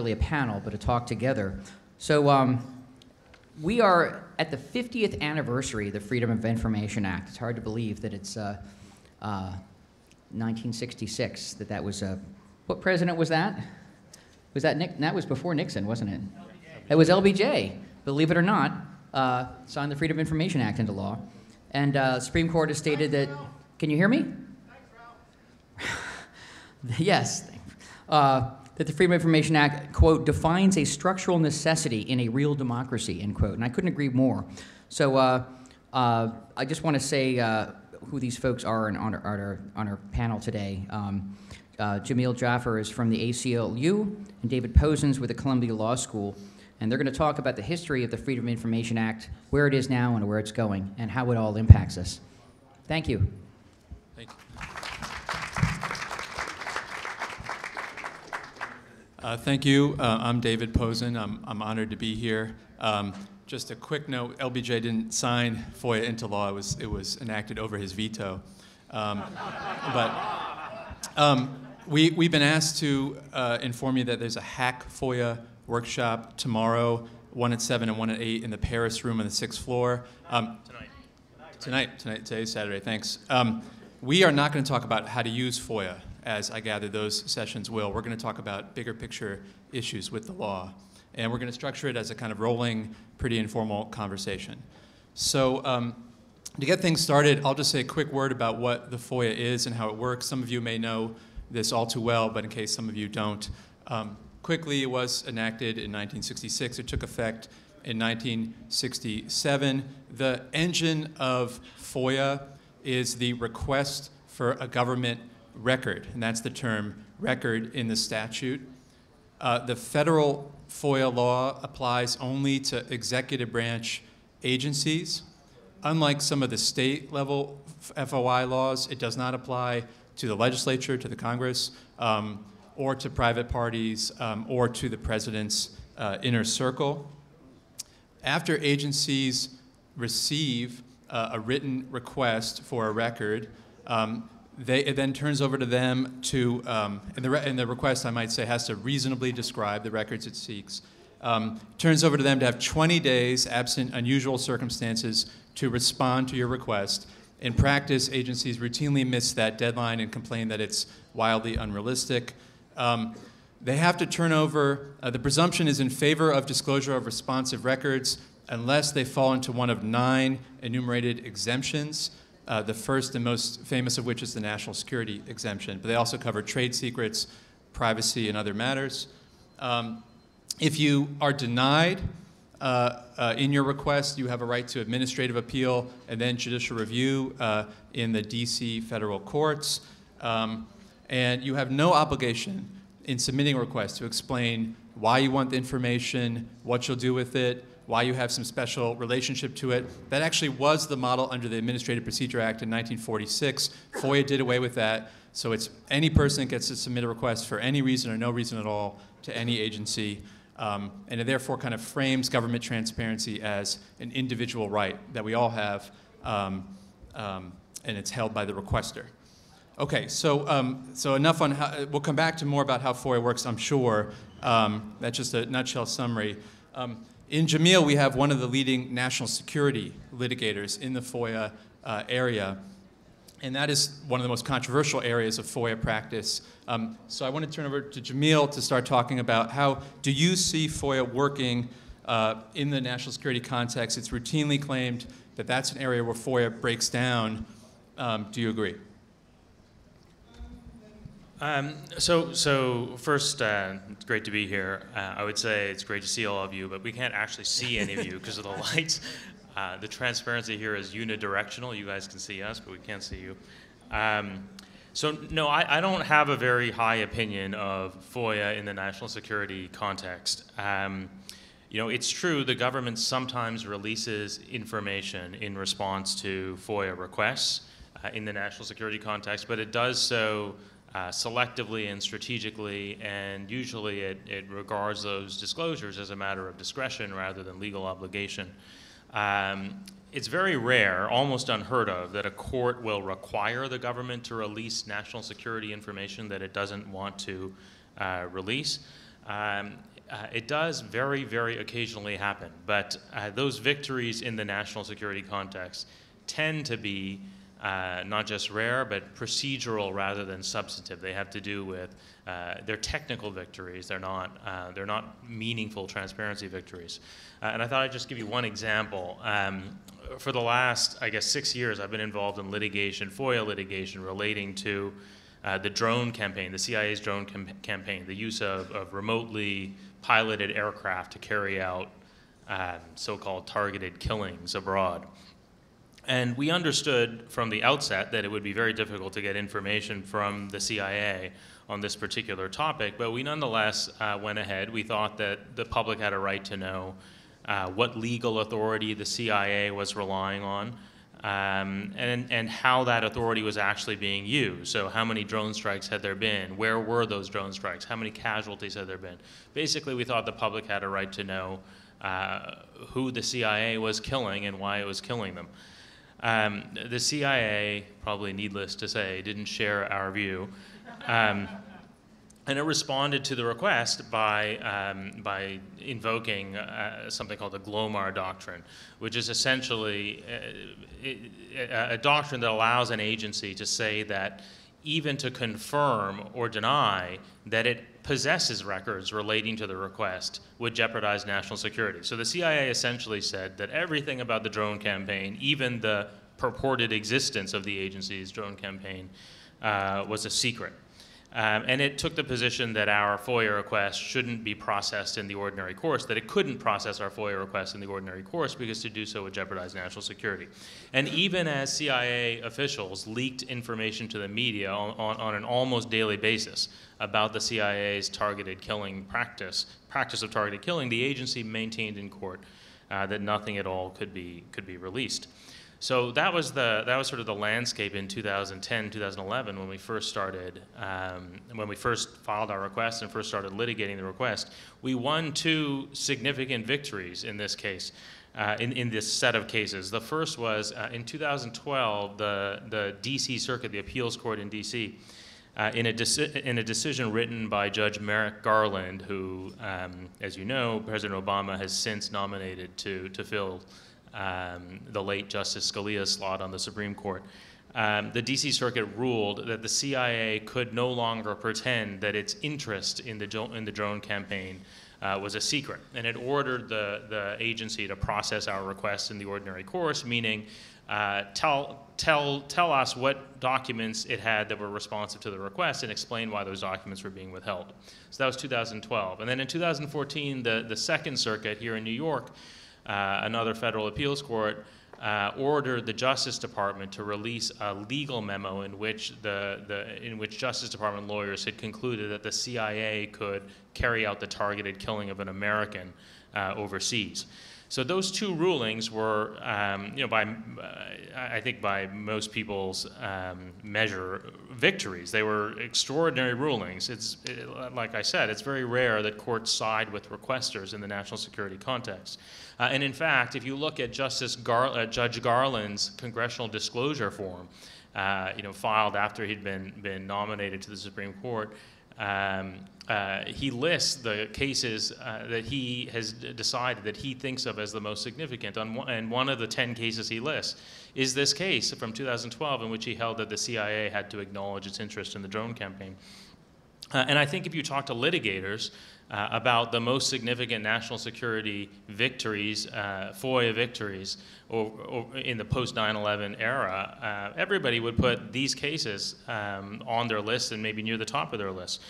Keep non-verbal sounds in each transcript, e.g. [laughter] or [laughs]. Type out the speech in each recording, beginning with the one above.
really a panel, but a talk together. So um, we are at the 50th anniversary of the Freedom of Information Act. It's hard to believe that it's uh, uh, 1966 that that was. Uh, what president was that? Was that Nick? That was before Nixon, wasn't it? It was LBJ. Believe it or not, uh, signed the Freedom of Information Act into law, and uh, Supreme Court has stated that. Can you hear me? [laughs] yes. That the Freedom of Information Act, quote, defines a structural necessity in a real democracy, end quote. And I couldn't agree more. So uh, uh, I just want to say uh, who these folks are on, on, our, on our panel today. Um, uh, Jameel Jaffer is from the ACLU, and David Pozen's with the Columbia Law School. And they're going to talk about the history of the Freedom of Information Act, where it is now and where it's going, and how it all impacts us. Thank you. Thank you. Uh, thank you. Uh, I'm David Pozen. I'm, I'm honored to be here. Um, just a quick note: LBJ didn't sign FOIA into law. It was it was enacted over his veto. Um, but um, we we've been asked to uh, inform you that there's a hack FOIA workshop tomorrow, one at seven and one at eight in the Paris room on the sixth floor. Um, tonight. Tonight. Tonight. Today's Saturday. Thanks. Um, we are not going to talk about how to use FOIA as I gather those sessions will. We're going to talk about bigger picture issues with the law. And we're going to structure it as a kind of rolling, pretty informal conversation. So, um, to get things started, I'll just say a quick word about what the FOIA is and how it works. Some of you may know this all too well, but in case some of you don't, um, quickly, it was enacted in 1966. It took effect in 1967. The engine of FOIA is the request for a government record, and that's the term record in the statute. Uh, the federal FOIA law applies only to executive branch agencies. Unlike some of the state level FOI laws, it does not apply to the legislature, to the Congress, um, or to private parties, um, or to the president's uh, inner circle. After agencies receive uh, a written request for a record, um, they, it then turns over to them to, um, and, the re- and the request, I might say, has to reasonably describe the records it seeks. Um, turns over to them to have 20 days, absent unusual circumstances, to respond to your request. In practice, agencies routinely miss that deadline and complain that it's wildly unrealistic. Um, they have to turn over, uh, the presumption is in favor of disclosure of responsive records unless they fall into one of nine enumerated exemptions. Uh, the first and most famous of which is the national security exemption, but they also cover trade secrets, privacy, and other matters. Um, if you are denied uh, uh, in your request, you have a right to administrative appeal and then judicial review uh, in the DC federal courts. Um, and you have no obligation in submitting a request to explain why you want the information, what you'll do with it, why you have some special relationship to it. That actually was the model under the Administrative Procedure Act in 1946. FOIA did away with that. So it's any person gets to submit a request for any reason or no reason at all to any agency. Um, and it therefore kind of frames government transparency as an individual right that we all have, um, um, and it's held by the requester. Okay, so, um, so enough on how, we'll come back to more about how FOIA works, I'm sure. Um, that's just a nutshell summary. In Jameel, we have one of the leading national security litigators in the FOIA uh, area, and that is one of the most controversial areas of FOIA practice. Um, so I want to turn over to Jameel to start talking about how do you see FOIA working uh, in the national security context? It's routinely claimed that that's an area where FOIA breaks down. Um, do you agree? Um, so, so first, uh, it's great to be here. Uh, I would say it's great to see all of you, but we can't actually see any of you because of the [laughs] lights. Uh, the transparency here is unidirectional. You guys can see us, but we can't see you. Um, so, no, I, I, don't have a very high opinion of FOIA in the national security context. Um, you know, it's true the government sometimes releases information in response to FOIA requests uh, in the national security context, but it does so uh, selectively and strategically, and usually it, it, regards those disclosures as a matter of discretion rather than legal obligation. Um, it's very rare, almost unheard of, that a court will require the government to release national security information that it doesn't want to uh, release. Um, uh, it does very, very occasionally happen, but uh, those victories in the national security context tend to be uh, not just rare, but procedural rather than substantive. They have to do with uh, they're technical victories. They're not uh, they're not meaningful transparency victories. Uh, and I thought I'd just give you one example. Um, for the last, I guess, six years, I've been involved in litigation, FOIA litigation, relating to uh, the drone campaign, the CIA's drone cam- campaign, the use of, of remotely piloted aircraft to carry out um, so called targeted killings abroad. And we understood from the outset that it would be very difficult to get information from the CIA on this particular topic, but we nonetheless uh, went ahead. We thought that the public had a right to know uh, what legal authority the CIA was relying on. Um, and, and how that authority was actually being used. So, how many drone strikes had there been? Where were those drone strikes? How many casualties had there been? Basically, we thought the public had a right to know uh, who the CIA was killing and why it was killing them. Um, the CIA, probably needless to say, didn't share our view. Um, and it responded to the request by, um, by invoking uh, something called the Glomar Doctrine, which is essentially uh, a, a doctrine that allows an agency to say that even to confirm or deny that it possesses records relating to the request would jeopardize national security. So the CIA essentially said that everything about the drone campaign, even the purported existence of the agency's drone campaign, uh, was a secret. Um, and it took the position that our FOIA request shouldn't be processed in the ordinary course, that it couldn't process our FOIA request in the ordinary course because to do so would jeopardize national security. And even as CIA officials leaked information to the media on, on, on an almost daily basis about the CIA's targeted killing practice, practice of targeted killing, the agency maintained in court uh, that nothing at all could be, could be released. So that was the that was sort of the landscape in 2010, 2011 when we first started um, when we first filed our request and first started litigating the request. We won two significant victories in this case. Uh, in, in this set of cases. The first was uh, in 2012, the, the DC Circuit, the appeals court in DC, uh, in, a in a decision written by Judge Merrick Garland, who, um, as you know, President Obama has since nominated to, to fill um, the late Justice Scalia's slot on the Supreme Court. Um, the DC Circuit ruled that the CIA could no longer pretend that its interest in the, in the drone campaign uh, was a secret. And it ordered the, the agency to process our request in the ordinary course, meaning uh, tell, tell, tell us what documents it had that were responsive to the request and explain why those documents were being withheld. So that was 2012. And then in 2014, the, the Second Circuit here in New York uh, another federal appeals court uh, ordered the Justice Department to release a legal memo in which the, the in which Justice Department lawyers had concluded that the CIA could carry out the targeted killing of an American uh, overseas. So those two rulings were, um, you know, by uh, I think by most people's um, measure, victories. They were extraordinary rulings. It's it, like I said, it's very rare that courts side with requesters in the national security context. Uh, and in fact, if you look at Justice Gar- uh, Judge Garland's congressional disclosure form, uh, you know, filed after he'd been been nominated to the Supreme Court um, uh, he lists the cases uh, that he has decided that he thinks of as the most significant. One, and one of the 10 cases he lists is this case from 2012 in which he held that the CIA had to acknowledge its interest in the drone campaign. Uh, and I think if you talk to litigators uh, about the most significant national security victories, uh, FOIA victories, or, or in the post 9 11 era, uh, everybody would put these cases um, on their list and maybe near the top of their list.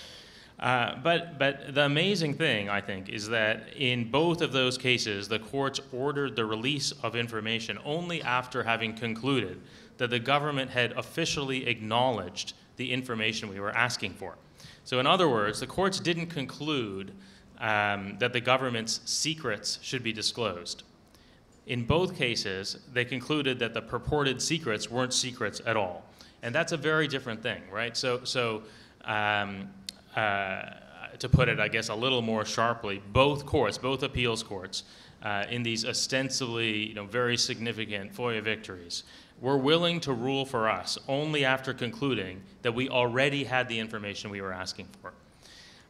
Uh, but, but the amazing thing, I think, is that in both of those cases, the courts ordered the release of information only after having concluded that the government had officially acknowledged the information we were asking for. So, in other words, the courts didn't conclude um, that the government's secrets should be disclosed. In both cases, they concluded that the purported secrets weren't secrets at all. And that's a very different thing, right? So, so um, uh, to put it, I guess, a little more sharply, both courts, both appeals courts, uh, in these ostensibly you know, very significant FOIA victories, were willing to rule for us only after concluding that we already had the information we were asking for.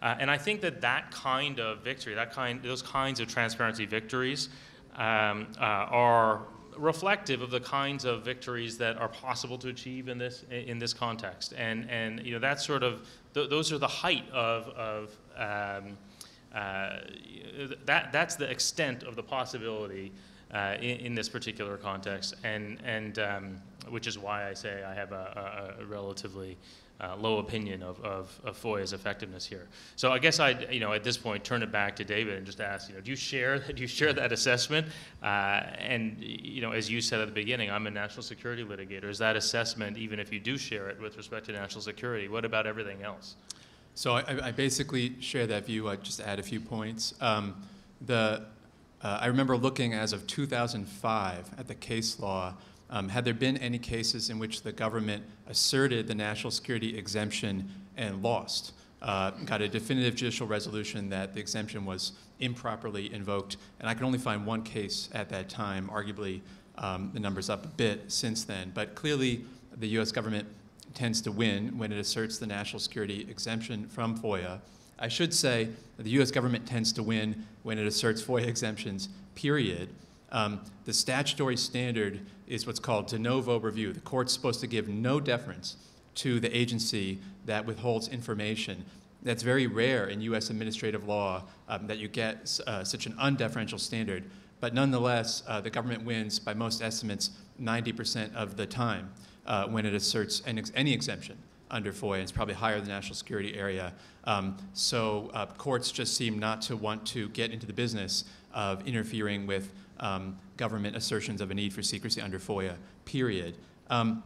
Uh, and I think that that kind of victory, that kind, those kinds of transparency victories, um, uh, are reflective of the kinds of victories that are possible to achieve in this in this context. And and you know that's sort of th- those are the height of of um, uh, that that's the extent of the possibility uh, in, in, this particular context, and and um, which is why I say I have a, a, a relatively uh, low opinion of, of, of, FOIA's effectiveness here. So I guess I'd, you know, at this point, turn it back to David and just ask, you know, do you share, [laughs] do you share that assessment? Uh, and, you know, as you said at the beginning, I'm a national security litigator. Is that assessment, even if you do share it with respect to national security, what about everything else? So I, I basically share that view. I just add a few points. Um, the, uh, I remember looking as of 2005 at the case law um, had there been any cases in which the government asserted the national security exemption and lost? Uh, got a definitive judicial resolution that the exemption was improperly invoked, and I can only find one case at that time. Arguably, um, the number's up a bit since then, but clearly the U.S. government tends to win when it asserts the national security exemption from FOIA. I should say the U.S. government tends to win when it asserts FOIA exemptions, period. Um, the statutory standard is what's called de novo review. The court's supposed to give no deference to the agency that withholds information. That's very rare in U.S. administrative law um, that you get uh, such an undeferential standard. But nonetheless, uh, the government wins by most estimates 90% of the time uh, when it asserts ex any exemption under FOIA. It's probably higher than the national security area. Um, so uh, courts just seem not to want to get into the business of interfering with um, government assertions of a need for secrecy under FOIA, period. Um,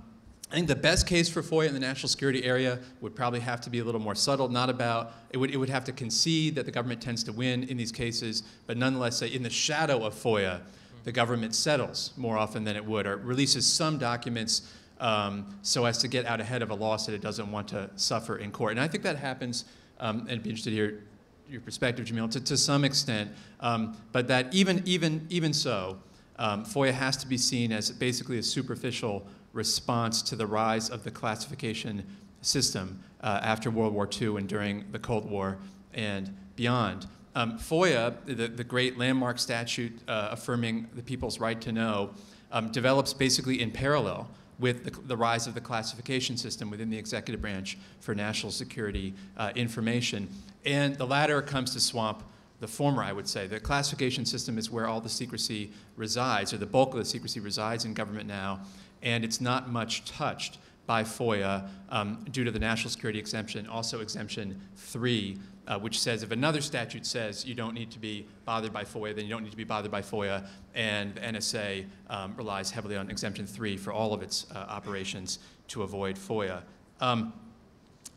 I think the best case for FOIA in the national security area would probably have to be a little more subtle, not about, it would, it would have to concede that the government tends to win in these cases, but nonetheless say in the shadow of FOIA, the government settles more often than it would, or releases some documents um, so as to get out ahead of a loss that it doesn't want to suffer in court. And I think that happens, um, and I'd be interested to hear your perspective, Jameel, to, to some extent, um, but that even, even, even so, um, FOIA has to be seen as basically a superficial response to the rise of the classification system uh, after World War II and during the Cold War and beyond. Um, FOIA, the, the great landmark statute uh, affirming the people's right to know, um, develops basically in parallel with the, the, rise of the classification system within the executive branch for national security uh, information. And the latter comes to swamp the former, I would say. The classification system is where all the secrecy resides, or the bulk of the secrecy resides in government now, and it's not much touched by FOIA um, due to the national security exemption, also exemption 3, uh, which says if another statute says you don't need to be bothered by FOIA, then you don't need to be bothered by FOIA, and the NSA um, relies heavily on exemption 3 for all of its uh, operations to avoid FOIA. Um,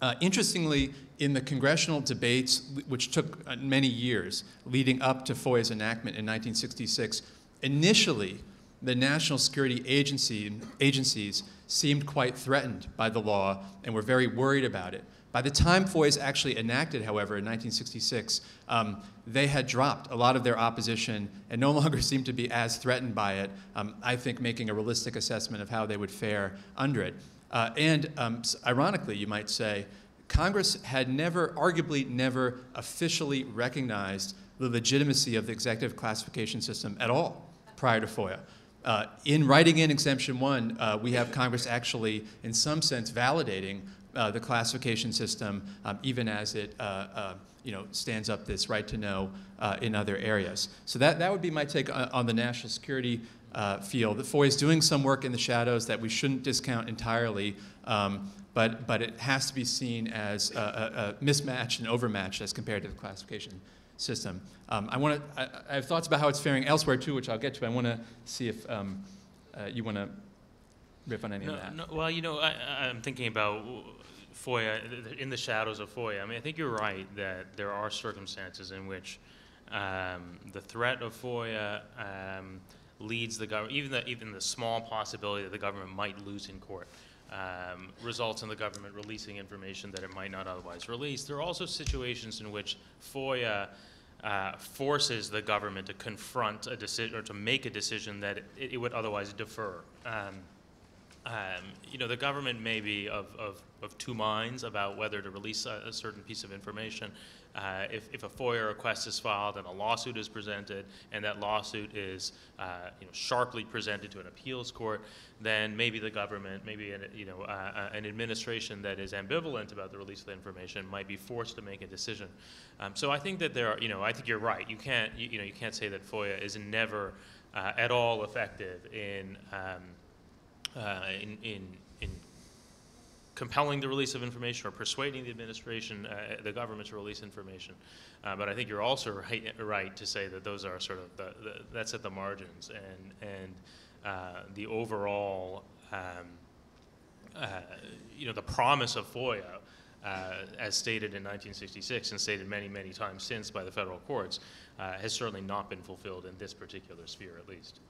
uh, interestingly, in the congressional debates, which took uh, many years leading up to FOIA's enactment in 1966, initially the national security agency, agencies seemed quite threatened by the law and were very worried about it. By the time FOIA actually enacted, however, in 1966, um, they had dropped a lot of their opposition and no [laughs] longer seemed to be as threatened by it, um, I think making a realistic assessment of how they would fare under it. Uh, and um, ironically, you might say, Congress had never, arguably never, officially recognized the legitimacy of the executive classification system at all prior to FOIA. Uh, in writing in Exemption 1, uh, we have Congress actually, in some sense, validating uh, the classification system, um, even as it uh, uh, you know, stands up this right to know uh, in other areas. So that, that would be my take on, on the national security field. The FOIA is doing some work in the shadows that we shouldn't discount entirely, um, but, but it has to be seen as a, a, mismatch and overmatched as compared to the classification system. Um, I, wanna, I, I, have thoughts about how it's faring elsewhere too, which I'll get to. I want to see if um, uh, you want to riff on any no, of that. No, well, you know, I, I'm thinking about FOIA, in the shadows of FOIA. I mean, I think you're right that there are circumstances in which um, the threat of FOIA um, leads the government, even the, even the small possibility that the government might lose in court, um, results in the government releasing information that it might not otherwise release. There are also situations in which FOIA uh, forces the government to confront a decision or to make a decision that it, it would otherwise defer. Um, um, you know, the government may be of, of, of two minds about whether to release a, a certain piece of information. Uh, if, if a FOIA request is filed and a lawsuit is presented, and that lawsuit is uh, you know, sharply presented to an appeals court, then maybe the government, maybe an, you know, uh, uh, an administration that is ambivalent about the release of the information might be forced to make a decision. Um, so I think that there are, you know, I think you're right. You can't, you, you know, you can't say that FOIA is never uh, at all effective in um, uh, in, in, in compelling the release of information or persuading the administration, uh, the government to release information. Uh, but I think you're also right, right to say that those are sort of the, the that's at the margins and and uh, the overall um, uh, you know the promise of FOIA. Uh, as stated in 1966 and stated many, many times since by the federal courts, uh, has certainly not been fulfilled in this particular sphere, at least.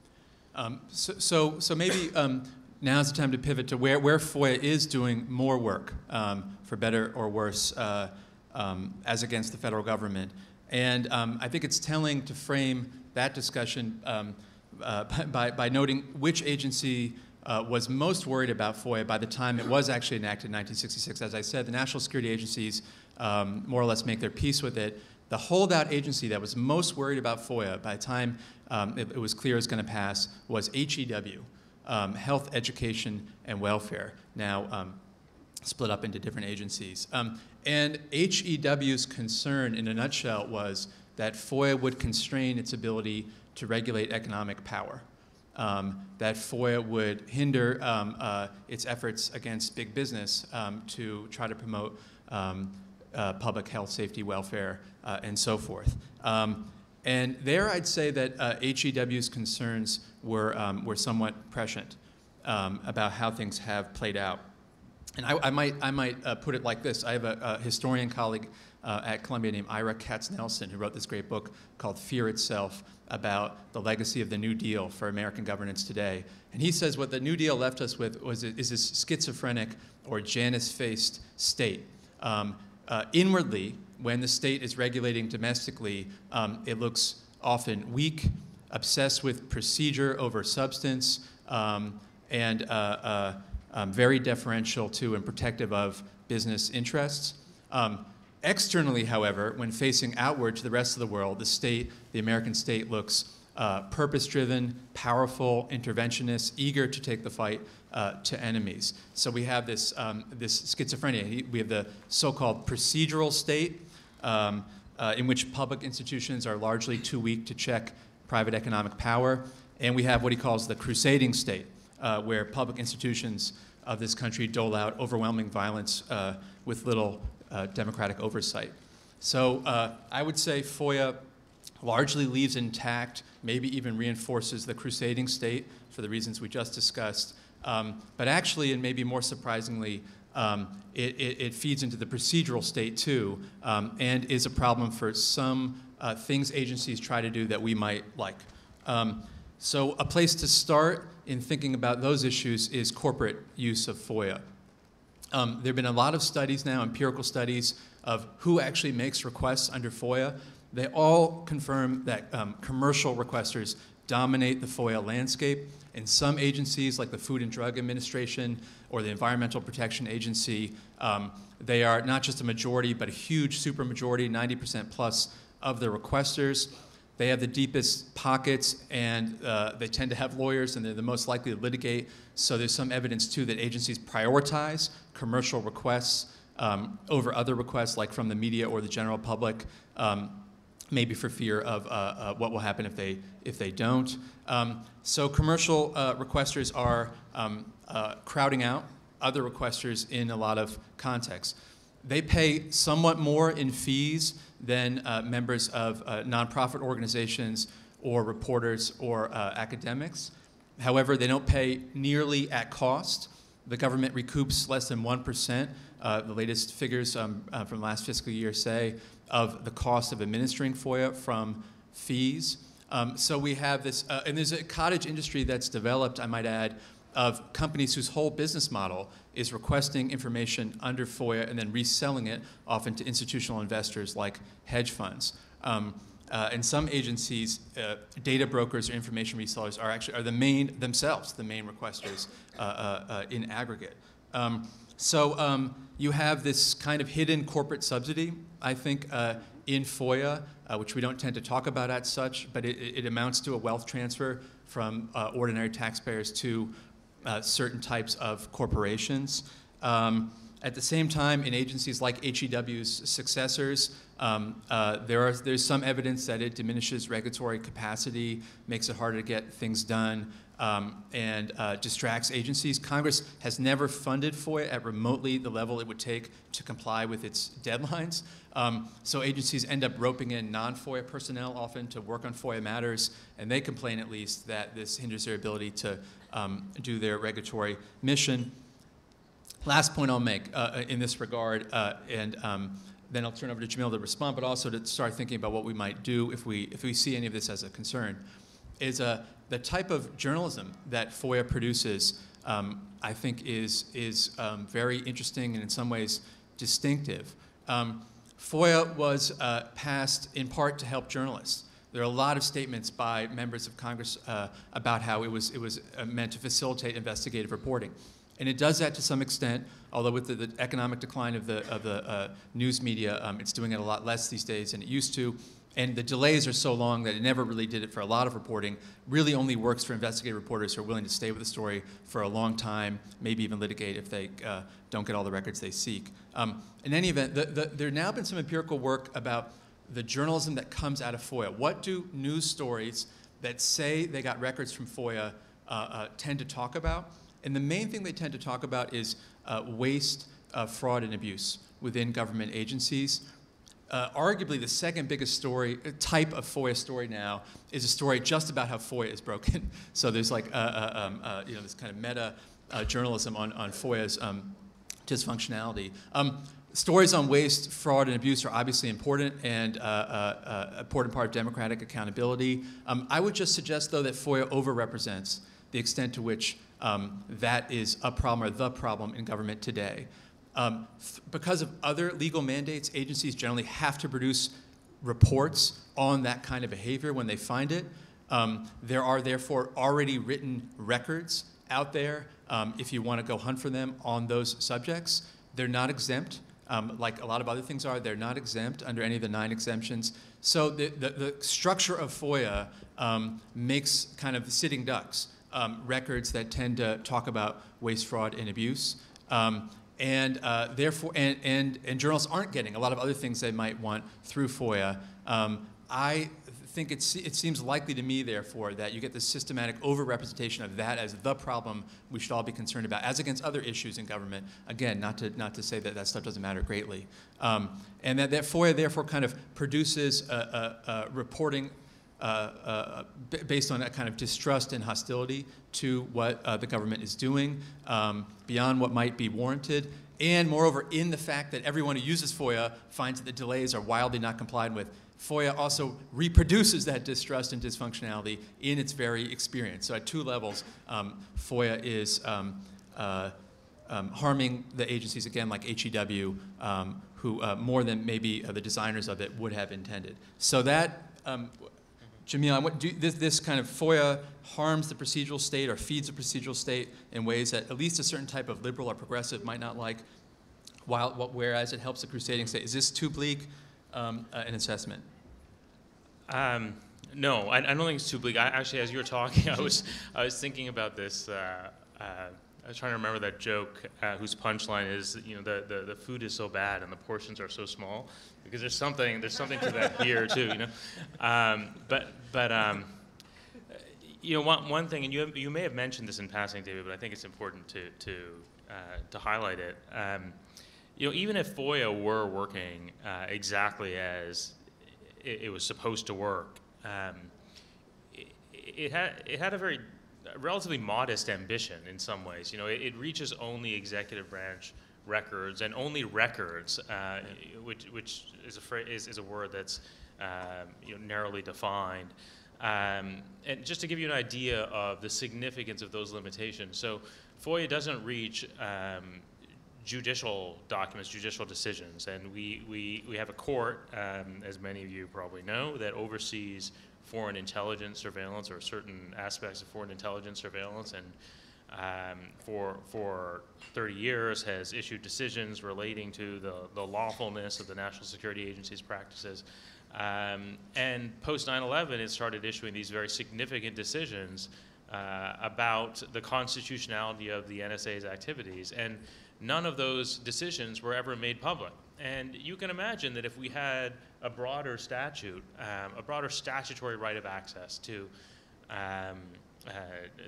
Um, so, so, so maybe um, now's the time to pivot to where, where FOIA is doing more work, um, for better or worse, uh, um, as against the federal government. And um, I think it's telling to frame that discussion um, uh, [laughs] by, by noting which agency uh, was most worried about FOIA by the time it was actually enacted in 1966. As I said, the national security agencies um, more or less make their peace with it. The holdout agency that was most worried about FOIA by the time um, it, it, was clear it was going to pass was HEW, um, Health, Education, and Welfare, now um, split up into different agencies. Um, and HEW's concern, in a nutshell, was that FOIA would constrain its ability to regulate economic power. Um, that FOIA would hinder um, uh, its efforts against big business um, to try to promote um, uh, public health, safety, welfare, uh, and so forth. Um, and there I'd say that HEW's uh, concerns were, um, were somewhat prescient about how things have played out. And I, I might, I might uh, put it like this. I have a, a historian colleague uh, at Columbia named Ira Katznelson who wrote this great book called Fear Itself about the legacy of the New Deal for American governance today. And he says what the New Deal left us with was, is this schizophrenic or Janus-faced state. Um, uh, inwardly, when the state is regulating domestically, um, it looks often weak, obsessed with procedure over substance, um, and uh, uh, um, very deferential to and protective of business interests. Um, externally, however, when facing outward to the rest of the world, the state, the American state, looks uh, purpose driven, powerful, interventionist, eager to take the fight uh, to enemies. So we have this, um, this schizophrenia. We have the so called procedural state, um, uh, in which public institutions are largely too weak to check private economic power. And we have what he calls the crusading state, uh, where public institutions of this country dole out overwhelming violence uh, with little uh, democratic oversight. So uh, I would say FOIA largely leaves intact, maybe even reinforces the crusading state for the reasons we just discussed. Um, but actually, and maybe more surprisingly, um, it, it, it, feeds into the procedural state too, um, and is a problem for some uh, things agencies try to do that we might like. Um, so a place to start in thinking about those issues is corporate use of FOIA. Um, there have been a lot of studies now, empirical studies, of who actually makes requests under FOIA. They all confirm that um, commercial requesters dominate the FOIA landscape. In some agencies, like the Food and Drug Administration or the Environmental Protection Agency, um, they are not just a majority, but a huge supermajority, 90% plus of the requesters. They have the deepest pockets, and uh, they tend to have lawyers, and they're the most likely to litigate. So there's some evidence, too, that agencies prioritize commercial requests um, over other requests, like from the media or the general public, um, maybe for fear of uh, uh, what will happen if they, if they don't. Um, so commercial uh, requesters are um, uh, crowding out other requesters in a lot of contexts. They pay somewhat more in fees than uh, members of uh, nonprofit organizations or reporters or academics. However, they don't pay nearly at cost. The government recoups less than 1%. Uh, the latest figures um, from last fiscal year say of the cost of administering FOIA from fees. Um, so we have this, uh, and there's a cottage industry that's developed, I might add, of companies whose whole business model is requesting information under FOIA and then reselling it often to institutional investors like hedge funds. Um, Uh, and some agencies, uh, data brokers or information resellers are actually are the main themselves the main requesters uh, uh, uh, in aggregate. Um, so um, you have this kind of hidden corporate subsidy, I think, uh, in FOIA, uh, which we don't tend to talk about as such, but it, it amounts to a wealth transfer from uh, ordinary taxpayers to uh, certain types of corporations. Um, at the same time, in agencies like HEW's successors, um, uh, there are, there's some evidence that it diminishes regulatory capacity, makes it harder to get things done, um, and uh, distracts agencies. Congress has never funded FOIA at remotely the level it would take to comply with its deadlines. Um, so agencies end up roping in non-FOIA personnel often to work on FOIA matters, and they complain at least that this hinders their ability to um, do their regulatory mission. Last point I'll make uh, in this regard, uh, and um, then I'll turn over to Jameel to respond, but also to start thinking about what we might do if we, if we see any of this as a concern, is uh, the type of journalism that FOIA produces, um, I think, is, is um, very interesting and in some ways distinctive. Um, FOIA was uh, passed in part to help journalists. There are a lot of statements by members of Congress uh, about how it was, it was uh, meant to facilitate investigative reporting. And it does that to some extent, although with the, the economic decline of the, of the uh, news media, um, it's doing it a lot less these days than it used to. And the delays are so long that it never really did it for a lot of reporting. Really only works for investigative reporters who are willing to stay with the story for a long time, maybe even litigate if they uh, don't get all the records they seek. Um, in any event, the, the, there now been some empirical work about the journalism that comes out of FOIA. What do news stories that say they got records from FOIA uh, uh, tend to talk about? And the main thing they tend to talk about is uh, waste, fraud, and abuse within government agencies. Uh, arguably, the second biggest story uh, type of FOIA story now is a story just about how FOIA is broken. [laughs] so there's like uh, uh, um, you know this kind of meta journalism on, on FOIA's um, dysfunctionality. Um, stories on waste, fraud, and abuse are obviously important and uh, uh, important part of democratic accountability. Um, I would just suggest, though, that FOIA overrepresents the extent to which um, that is a problem or the problem in government today. Um, because of other legal mandates, agencies generally have to produce reports on that kind of behavior when they find it. Um, there are therefore already written records out there um, if you want to go hunt for them on those subjects. They're not exempt. Um, like a lot of other things are, they're not exempt under any of the nine exemptions. So the, the, the structure of FOIA um, makes kind of sitting ducks um, records that tend to talk about waste, fraud, and abuse. Um, and uh, therefore, and, and, and journalists aren't getting a lot of other things they might want through FOIA. Um, I think it's, it seems likely to me, therefore, that you get this systematic overrepresentation of that as the problem we should all be concerned about, as against other issues in government. Again, not to, not to say that that stuff doesn't matter greatly. Um, and that, that FOIA, therefore, kind of produces a, a, a reporting uh, uh, based on a kind of distrust and hostility to what uh, the government is doing um, beyond what might be warranted. And moreover, in the fact that everyone who uses FOIA finds that the delays are wildly not complied with, FOIA also reproduces that distrust and dysfunctionality in its very experience. So at two levels, um, FOIA is um, uh, um, harming the agencies, again, like HEW, um, who uh, more than maybe uh, the designers of it would have intended. So that Jameel, do, this, this kind of FOIA harms the procedural state or feeds the procedural state in ways that at least a certain type of liberal or progressive might not like, while, whereas it helps the crusading state. Is this too bleak um, uh, an assessment? Um, no, I, I, don't think it's too bleak. I, actually, as you were talking, [laughs] I was, I was thinking about this. Uh, uh, I was trying to remember that joke uh, whose punchline is, you know, the, the, the food is so bad and the portions are so small because there's something there's something to that here too, you know. Um, but but um, you know one, one thing, and you you may have mentioned this in passing, David, but I think it's important to to uh, to highlight it. Um, you know, even if FOIA were working uh, exactly as it, it, was supposed to work, um, it, it had it had a very relatively modest ambition in some ways. You know, it, it reaches only executive branch records and only records, uh, which, which is, a is, is a word that's um, you know, narrowly defined. Um, and just to give you an idea of the significance of those limitations, so FOIA doesn't reach um, judicial documents, judicial decisions, and we, we, we have a court, um, as many of you probably know, that oversees foreign intelligence surveillance or certain aspects of foreign intelligence surveillance, and um, for, for 30 years has issued decisions relating to the, the lawfulness of the National Security Agency's practices. Um, and post 9 11, it started issuing these very significant decisions uh, about the constitutionality of the NSA's activities. And none of those decisions were ever made public. And you can imagine that if we had a broader statute, um, a broader statutory right of access to um, uh,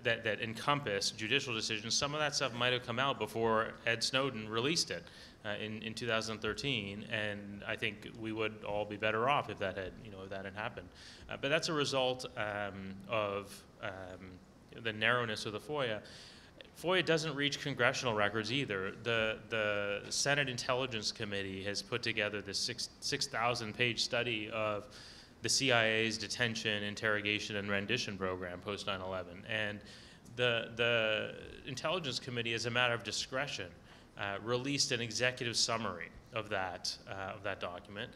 that, that encompass judicial decisions, some of that stuff might have come out before Ed Snowden released it uh, in, in 2013, and I think we would all be better off if that had, you know, if that had happened. Uh, but that's a result um, of um, the narrowness of the FOIA. FOIA doesn't reach congressional records either. The, the Senate Intelligence Committee has put together this 6,000 6, page study of the CIA's detention, interrogation, and rendition program post 9 11. And the, the Intelligence Committee, as a matter of discretion, uh, released an executive summary of that, uh, of that document.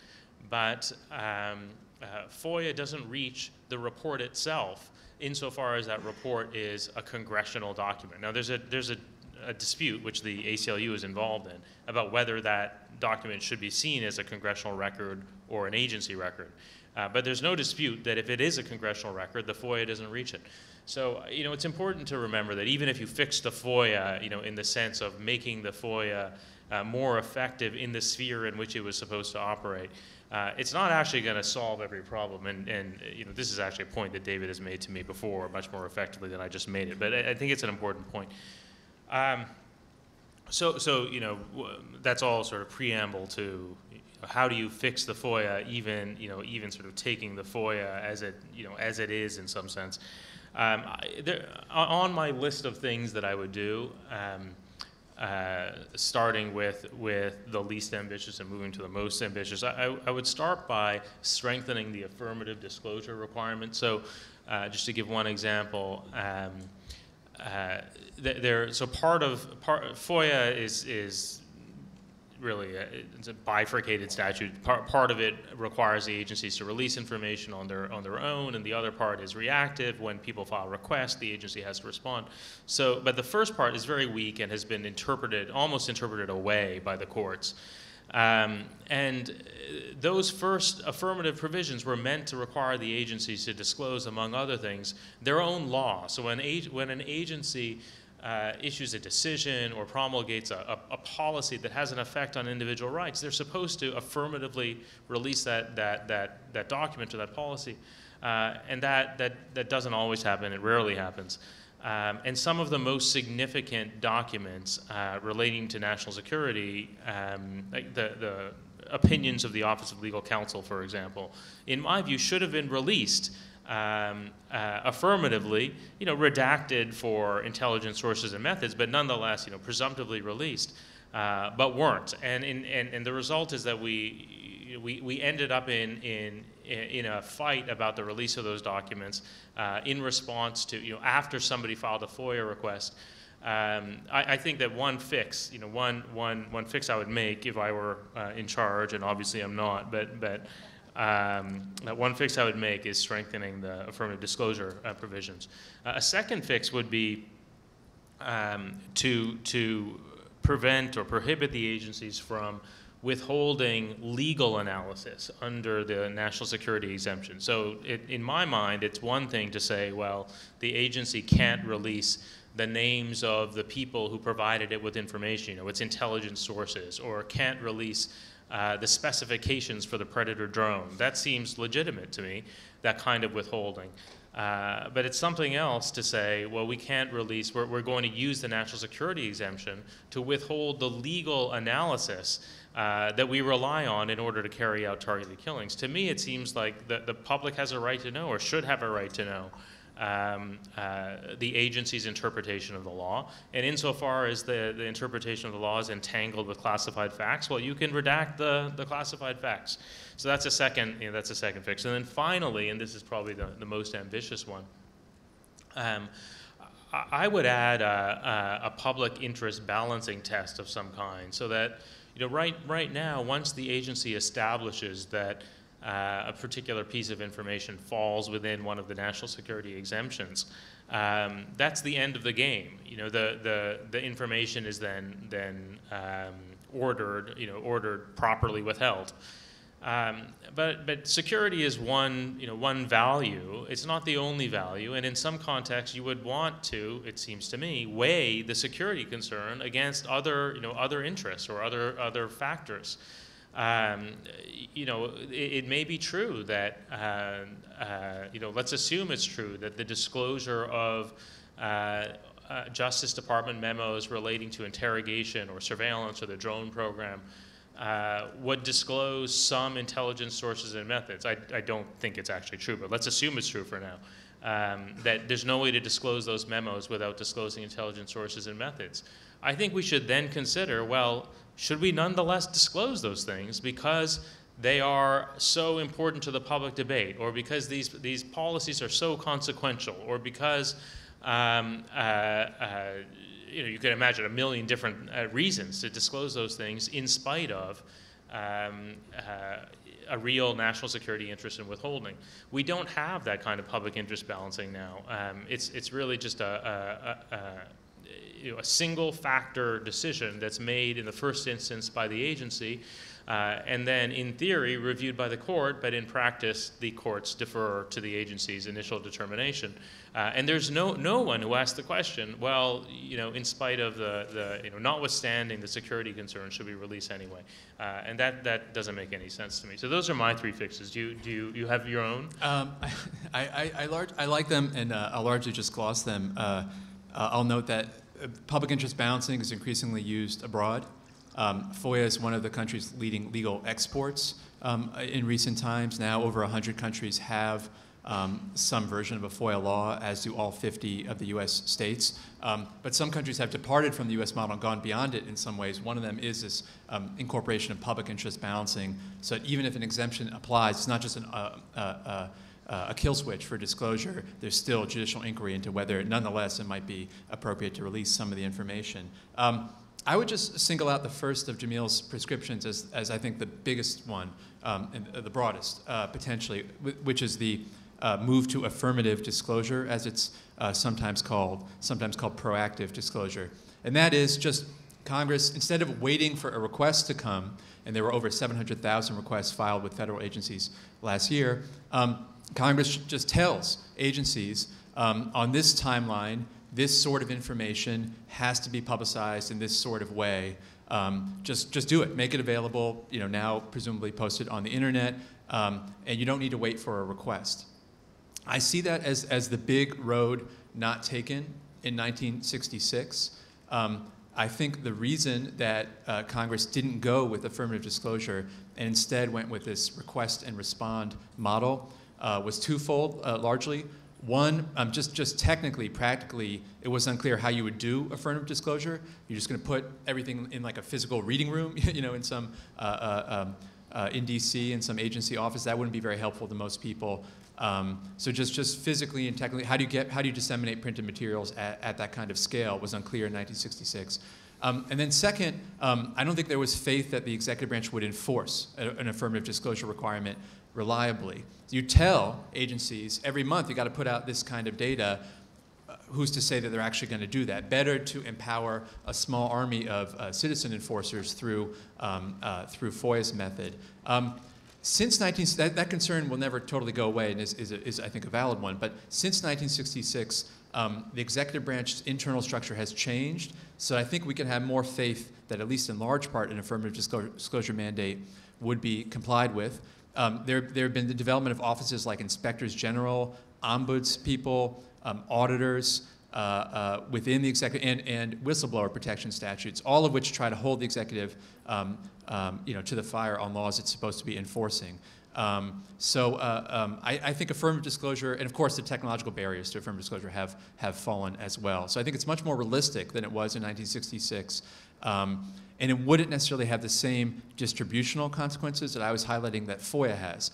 But um, uh, FOIA doesn't reach the report itself insofar as that report is a congressional document. Now, there's a, there's a, a dispute, which the ACLU is involved in, about whether that document should be seen as a congressional record or an agency record. Uh, but there's no dispute that if it is a congressional record, the FOIA doesn't reach it. So, you know, it's important to remember that even if you fix the FOIA, you know, in the sense of making the FOIA uh, more effective in the sphere in which it was supposed to operate, uh, it's not actually going to solve every problem. And, and, you know, this is actually a point that David has made to me before, much more effectively than I just made it. But I, I think it's an important point. Um, so, so, you know, that's all sort of preamble to how do you fix the FOIA, even you know, even sort of taking the FOIA as it you know as it is in some sense. Um, I, there, on my list of things that I would do, um, uh, starting with with the least ambitious and moving to the most ambitious, I, I would start by strengthening the affirmative disclosure requirement. So, uh, just to give one example. Um, uh, there, so part of part, FOIA is is really a, it's a bifurcated statute. Part, part of it requires the agencies to release information on their on their own, and the other part is reactive. When people file requests, the agency has to respond. So, but the first part is very weak and has been interpreted almost interpreted away by the courts. Um, and uh, those first affirmative provisions were meant to require the agencies to disclose, among other things, their own law. So when, when an agency uh, issues a decision or promulgates a, a, a, policy that has an effect on individual rights, they're supposed to affirmatively release that, that, that, that document or that policy. Uh, and that, that, that doesn't always happen, it rarely happens. Um, and some of the most significant documents uh, relating to national security, um, like the, the opinions of the Office of Legal Counsel, for example, in my view, should have been released um, uh, affirmatively, you know, redacted for intelligence sources and methods, but nonetheless, you know, presumptively released, uh, but weren't. And, in, and, and the result is that we, we, we ended up in, in, in a fight about the release of those documents uh, in response to, you know, after somebody filed a FOIA request. Um, I, I, think that one fix, you know, one, one, one fix I would make if I were uh, in charge, and obviously I'm not, but, but um, one fix I would make is strengthening the affirmative disclosure uh, provisions. Uh, a second fix would be um, to, to prevent or prohibit the agencies from withholding legal analysis under the national security exemption. So, it, in my mind, it's one thing to say, well, the agency can't release the names of the people who provided it with information, you know, its intelligence sources, or can't release uh, the specifications for the Predator drone. That seems legitimate to me, that kind of withholding. Uh, but it's something else to say, well, we can't release, we're, we're, going to use the national security exemption to withhold the legal analysis uh, that we rely on in order to carry out targeted killings. To me, it seems like the, the public has a right to know or should have a right to know um, uh, the agency's interpretation of the law. And insofar as the, the interpretation of the law is entangled with classified facts, well, you can redact the, the classified facts. So that's a second, you know, that's a second fix. And then finally, and this is probably the, the most ambitious one, um, I would add a, a, a public interest balancing test of some kind, so that you know, right right now, once the agency establishes that uh, a particular piece of information falls within one of the national security exemptions, um, that's the end of the game. You know, the the, the information is then then um, ordered, you know, ordered properly withheld. Um, but, but security is one, you know, one value. It's not the only value. And in some contexts, you would want to, it seems to me, weigh the security concern against other, you know, other interests or other, other factors. Um, you know, it, it, may be true that, uh, uh, you know, let's assume it's true that the disclosure of uh, uh Justice Department memos relating to interrogation or surveillance or the drone program uh, would disclose some intelligence sources and methods. I, I, don't think it's actually true, but let's assume it's true for now. Um, that there's no way to disclose those memos without disclosing intelligence sources and methods. I think we should then consider well, should we nonetheless disclose those things because they are so important to the public debate, or because these, these policies are so consequential, or because um, uh, uh, you know, you could imagine a million different uh, reasons to disclose those things in spite of um, uh, a real national security interest in withholding. We don't have that kind of public interest balancing now. Um, it's, it's really just a, a, a, you know, a single factor decision that's made in the first instance by the agency uh, and then in theory reviewed by the court, but in practice the courts defer to the agency's initial determination. Uh, and there's no, no one who asks the question, well, you know, in spite of the, the you know, notwithstanding the security concerns, should we release anyway? Uh, and that, that doesn't make any sense to me. So those are my three fixes. Do you, do you, you have your own? Um, [laughs] I, I, I, large, I like them, and uh, I'll largely just gloss them. Uh, uh, I'll note that public interest balancing is increasingly used abroad. Um, FOIA is one of the country's leading legal exports um, in recent times. Now, over 100 countries have um, some version of a FOIA law, as do all 50 of the US states. Um, but some countries have departed from the US model and gone beyond it in some ways. One of them is this um, incorporation of public interest balancing, so even if an exemption applies, it's not just an, uh, uh, uh, uh, a kill switch for disclosure, there's still judicial inquiry into whether, nonetheless, it might be appropriate to release some of the information. Um, I would just single out the first of Jameel's prescriptions as, as I think the biggest one, um, and uh, the broadest uh, potentially, which is the uh, move to affirmative disclosure, as it's uh, sometimes called, sometimes called proactive disclosure. And that is just Congress, instead of waiting for a request to come, and there were over 700,000 requests filed with federal agencies last year, um, Congress just tells agencies um, on this timeline this sort of information has to be publicized in this sort of way. Um, just, just do it. Make it available, you know, now presumably posted on the internet, um, and you don't need to wait for a request. I see that as, as the big road not taken in 1966. Um, I think the reason that uh, Congress didn't go with affirmative disclosure and instead went with this request and respond model uh, was twofold, uh, largely. One, um, just, just technically, practically, it was unclear how you would do affirmative disclosure. You're just going to put everything in like a physical reading room, [laughs] you know, in some, uh, uh, um, uh, in DC, in some agency office. That wouldn't be very helpful to most people. Um, so just, just physically and technically, how do you get, how do you disseminate printed materials at, at that kind of scale was unclear in 1966. Um, and then second, um, I don't think there was faith that the executive branch would enforce a, an affirmative disclosure requirement reliably. You tell agencies every month you got to put out this kind of data. Uh, who's to say that they're actually going to do that? Better to empower a small army of uh, citizen enforcers through um, uh, through FOIA's method. Um, since 19, that, that, concern will never totally go away and is, is, is, I think, a valid one. But since 1966, um, the executive branch's internal structure has changed. So I think we can have more faith that, at least in large part, an affirmative disclosure mandate would be complied with. Um, there, there have been the development of offices like inspectors general, ombuds people, um, auditors uh, uh, within the executive, and, and, whistleblower protection statutes, all of which try to hold the executive um, um you know, to the fire on laws it's supposed to be enforcing. Um, so uh, um, I, I, think affirmative disclosure, and of course the technological barriers to affirmative disclosure have, have fallen as well. So I think it's much more realistic than it was in 1966. And it wouldn't necessarily have the same distributional consequences that I was highlighting that FOIA has.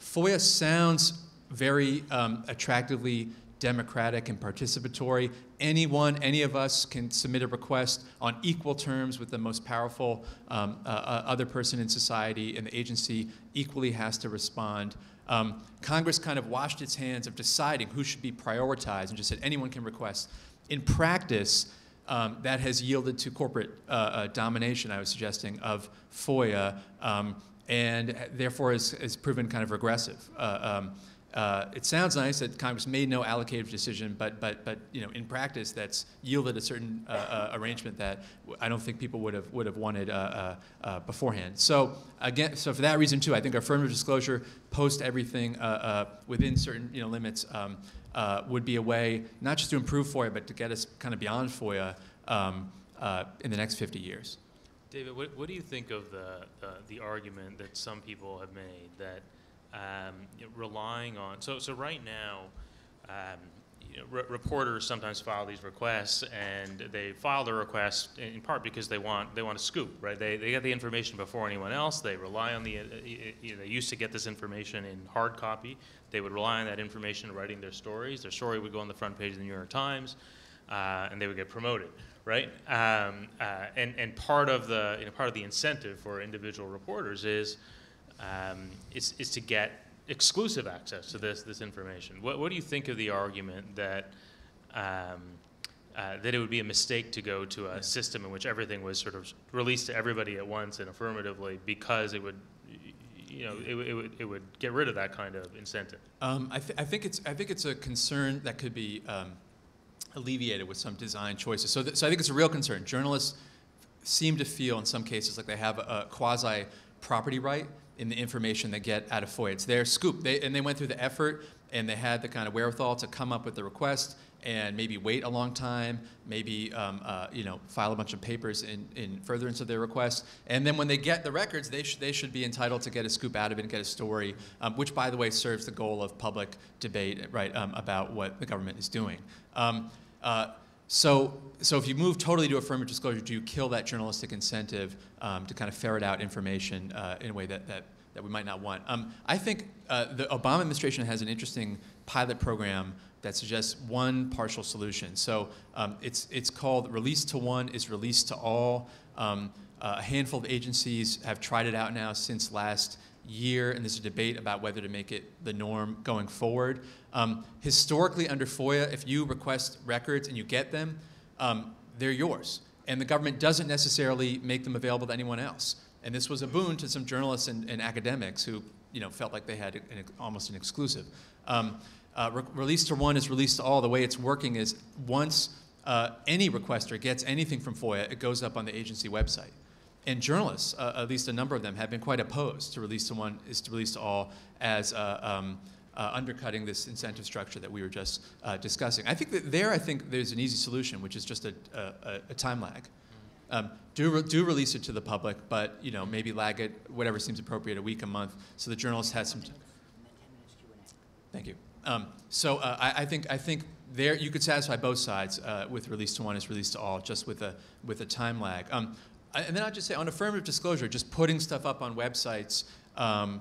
FOIA sounds very um, attractively democratic and participatory. Anyone, any of us can submit a request on equal terms with the most powerful um, uh, uh, other person in society, and the agency equally has to respond. Um, Congress kind of washed its hands of deciding who should be prioritized and just said anyone can request. In practice, um, that has yielded to corporate uh, uh, domination, I was suggesting, of FOIA, um, and therefore has, proven kind of regressive. Uh, um, uh, it sounds nice that Congress made no allocative decision, but, but, but you know, in practice, that's yielded a certain uh, uh, arrangement that I don't think people would have, would have wanted uh, uh, uh, beforehand. So again, so for that reason too, I think affirmative disclosure, post everything within certain you know, limits, um, would be a way not just to improve FOIA, but to get us kind of beyond FOIA um, in the next 50 years. David, what, what do you think of the, the argument that some people have made that um, relying on. So, so right now, um, you know, re reporters sometimes file these requests, and they file the request in part because they want they want a scoop, right? They, they get the information before anyone else. They rely on the uh, you know, they used to get this information in hard copy. They would rely on that information writing their stories. Their story would go on the front page of the New York Times, uh, and they would get promoted, right? Um, uh, and and part of the you know, part of the incentive for individual reporters is um, is, is to get exclusive access to this, this information. What, what do you think of the argument that, um, uh, that it would be a mistake to go to a yeah. system in which everything was sort of released to everybody at once and affirmatively because it would, you know, it, it, would, it would get rid of that kind of incentive? Um, I, th I, think it's, I think it's a concern that could be um, alleviated with some design choices. So, th so I think it's a real concern. Journalists seem to feel in some cases like they have a, a quasi property right in the information they get out of FOIA. It's their scoop. They, and they went through the effort and they had the kind of wherewithal to come up with the request and maybe wait a long time, maybe um, uh, you know file a bunch of papers in, in furtherance of their request, and then when they get the records, they, sh they should be entitled to get a scoop out of it and get a story, um, which by the way serves the goal of public debate, right, um, about what the government is doing. Um, uh, so, so if you move totally to affirmative disclosure, do you kill that journalistic incentive um, to kind of ferret out information uh, in a way that, that, that we might not want? Um, I think uh, the Obama administration has an interesting pilot program that suggests one partial solution. So um, it's, it's called Release to One is Release to All. Um, a handful of agencies have tried it out now since last year, and there's a debate about whether to make it the norm going forward. Um, historically, under FOIA, if you request records and you get them, um, they're yours. And the government doesn't necessarily make them available to anyone else. And this was a boon to some journalists and, and academics who you know, felt like they had an, almost an exclusive. Um, uh, re release to one is release to all. The way it's working is once uh, any requester gets anything from FOIA, it goes up on the agency website. And journalists, uh, at least a number of them, have been quite opposed to release to one is to release to all as uh, um, uh, undercutting this incentive structure that we were just uh, discussing. I think that there, I think there's an easy solution, which is just a, a, a time lag. Um, do, re do release it to the public, but you know maybe lag it whatever seems appropriate, a week, a month, so the journalist has some. Thank you. Um, so uh, I, I, think I think there you could satisfy both sides uh, with release to one is release to all, just with a with a time lag. Um, and then I'll just say on affirmative disclosure, just putting stuff up on websites um,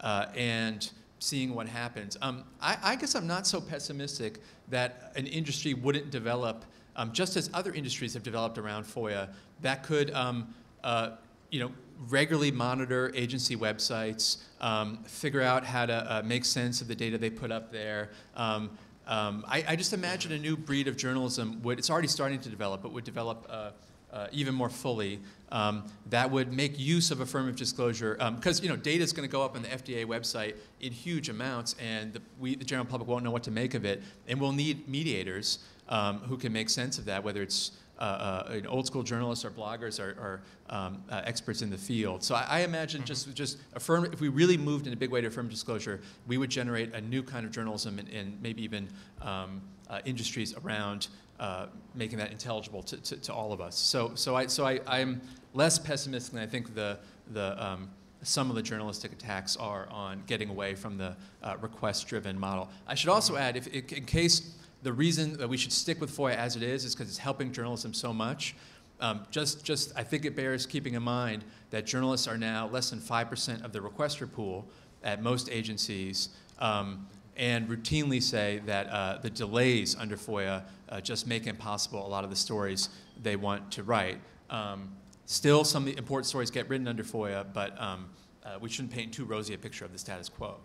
uh, and seeing what happens. Um, I, I, guess I'm not so pessimistic that an industry wouldn't develop, um, just as other industries have developed around FOIA, that could, um, uh, you know, regularly monitor agency websites, um, figure out how to uh, make sense of the data they put up there. Um, um, I, I, just imagine a new breed of journalism would, it's already starting to develop, but would develop uh, uh, even more fully um, that would make use of affirmative disclosure because um, you know data is going to go up on the FDA website in huge amounts and the, we, the general public won't know what to make of it and we'll need mediators um, who can make sense of that whether it's uh, uh, old school journalists or bloggers or, or um, uh, experts in the field. So I, I imagine mm-hmm. just just affirm if we really moved in a big way to affirmative disclosure, we would generate a new kind of journalism and, and maybe even um, uh, industries around uh, making that intelligible to, to, to, all of us. So, so, I, so I, I'm less pessimistic than I think the, the, um, some of the journalistic attacks are on getting away from the uh, request-driven model. I should also add, if, in case the reason that we should stick with FOIA as it is is because it's helping journalism so much, um, just, just, I think it bears keeping in mind that journalists are now less than 5% of the requester pool at most agencies. Um, and routinely say that uh, the delays under FOIA uh, just make impossible a lot of the stories they want to write. Um, still, some important stories get written under FOIA, but um, uh, we shouldn't paint too rosy a picture of the status quo.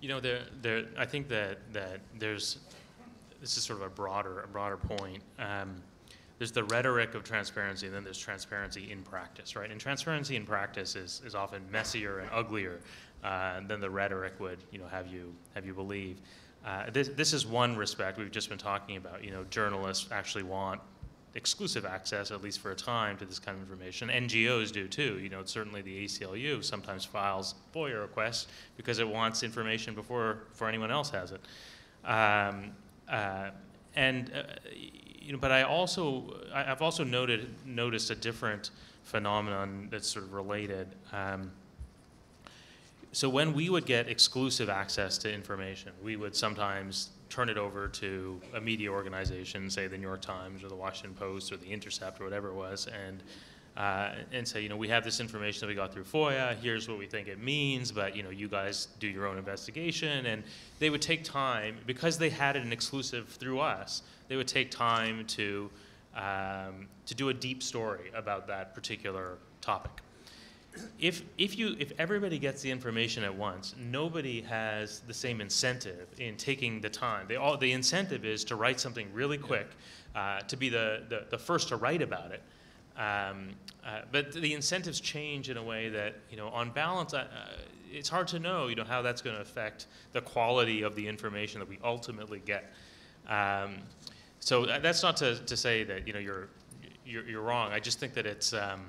You know, there, there, I think that, that there's, this is sort of a broader, a broader point. Um, there's the rhetoric of transparency, and then there's transparency in practice, right? And transparency in practice is, is often messier and uglier uh, than the rhetoric would, you know, have you, have you believe. Uh, this, this is one respect we've just been talking about. You know, journalists actually want exclusive access, at least for a time, to this kind of information. NGOs do too. You know, certainly the ACLU sometimes files FOIA requests because it wants information before, before anyone else has it. Um, uh, and uh, you know, but I also I, have also noted noticed a different phenomenon that's sort of related. Um, so when we would get exclusive access to information, we would sometimes turn it over to a media organization, say the New York Times or the Washington Post or the Intercept or whatever it was, and uh, and say, you know, we have this information that we got through FOIA. Here's what we think it means, but you know, you guys do your own investigation. And they would take time because they had an exclusive through us. They would take time to um, to do a deep story about that particular topic if, if, you, if everybody gets the information at once, nobody has the same incentive in taking the time. They all, the incentive is to write something really quick, uh, to be the, the, the, first to write about it. Um, uh, but the incentives change in a way that, you know, on balance, uh, it's hard to know, you know, how that's going to affect the quality of the information that we ultimately get. Um, so uh, that's not to, to say that, you know, you're, you're, you're wrong. I just think that it's, um,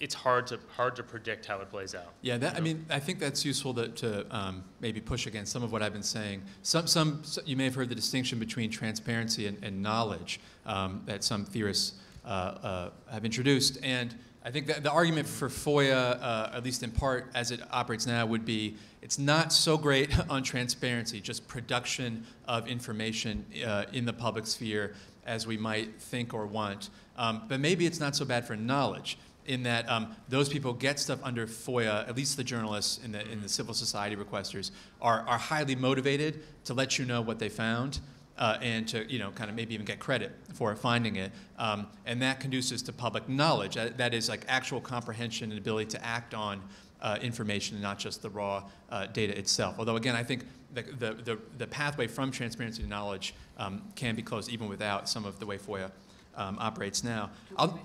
it's hard to hard to predict how it plays out. Yeah, that, I mean, I think that's useful to, to um, maybe push against some of what I've been saying. Some, some, you may have heard the distinction between transparency and, and knowledge um, that some theorists uh, uh, have introduced, and I think that the argument for FOIA, uh, at least in part as it operates now, would be it's not so great [laughs] on transparency, just production of information uh, in the public sphere as we might think or want. Um, but maybe it's not so bad for knowledge in that um, those people get stuff under FOIA, at least the journalists and the, in the civil society requesters, are, are highly motivated to let you know what they found. Uh, and to you know kind of maybe even get credit for finding it, um, and that conduces to public knowledge. That, that is like actual comprehension and ability to act on uh, information and not just the raw uh, data itself. Although again, I think the, the, the, the pathway from transparency to knowledge um, can be closed even without some of the way FOIA um, operates now. I'll,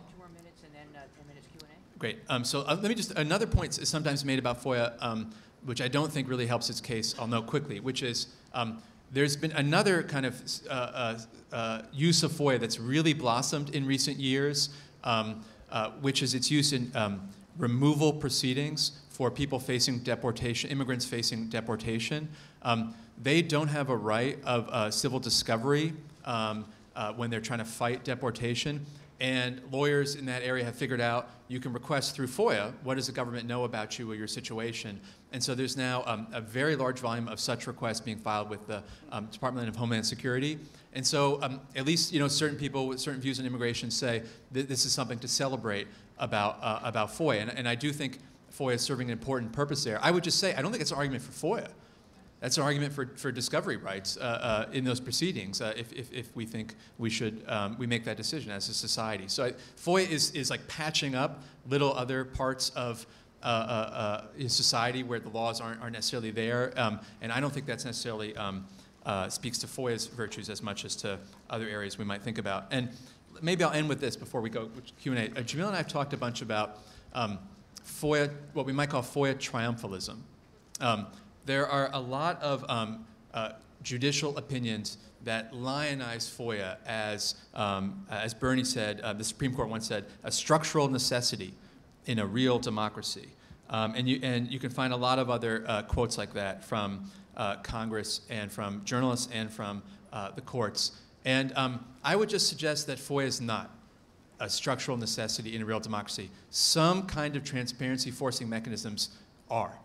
Great. Um, so uh, let me just, another point is sometimes made about FOIA, um, which I don't think really helps its case, I'll note quickly, which is um, there's been another kind of uh, uh, uh, use of FOIA that's really blossomed in recent years, um, uh, which is its use in um, removal proceedings for people facing deportation, immigrants facing deportation. Um, they don't have a right of uh, civil discovery when they're trying to fight deportation. And lawyers in that area have figured out you can request through FOIA what does the government know about you or your situation. And so there's now um, a very large volume of such requests being filed with the um, Department of Homeland Security. And so um, at least you know certain people with certain views on immigration say that this is something to celebrate about, uh, about FOIA. And, and I do think FOIA is serving an important purpose there. I would just say I don't think it's an argument for FOIA. That's an argument for, for discovery rights uh, uh, in those proceedings uh, if, if, if, we think we should um, we make that decision as a society. So I, FOIA is, is like patching up little other parts of uh, uh, uh society where the laws aren't, aren't necessarily there. Um, and I don't think that's necessarily um, speaks to FOIA's virtues as much as to other areas we might think about. And maybe I'll end with this before we go Q&A. Jameel and I have talked a bunch about um, FOIA, what we might call FOIA triumphalism. Um, there are a lot of um, uh, judicial opinions that lionize FOIA as, um, as Bernie said, uh, the Supreme Court once said, a structural necessity in a real democracy. Um, and, you, and you can find a lot of other uh, quotes like that from uh, Congress and from journalists and from uh, the courts. And um, I would just suggest that FOIA is not a structural necessity in a real democracy. Some kind of transparency forcing mechanisms are,